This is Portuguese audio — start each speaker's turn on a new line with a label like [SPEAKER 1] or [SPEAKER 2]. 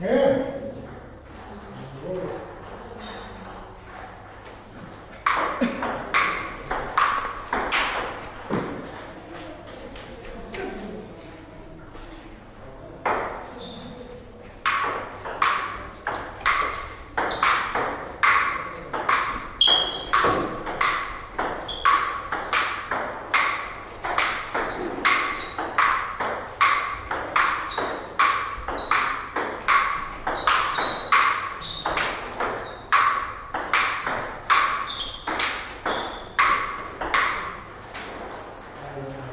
[SPEAKER 1] É. Amen.